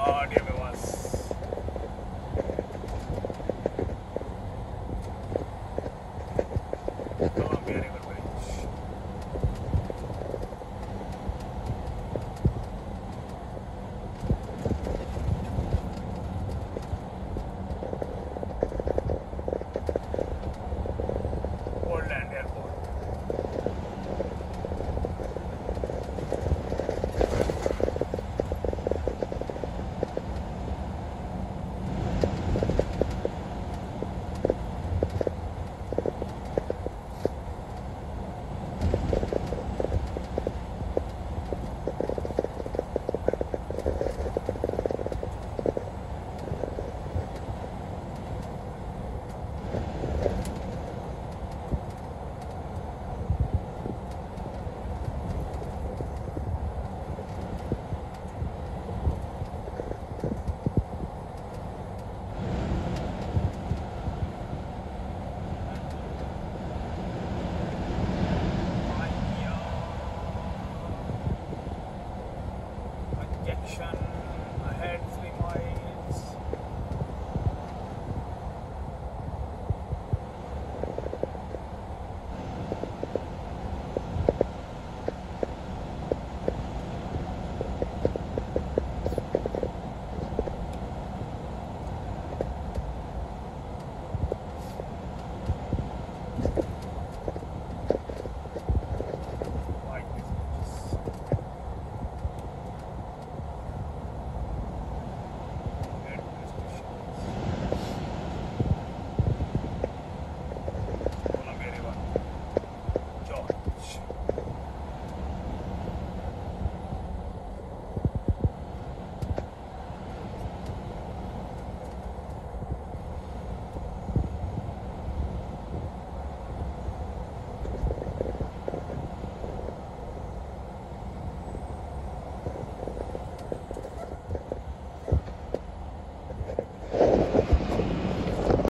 Oh, dear me was. Columbia River Bridge. Action ahead, had my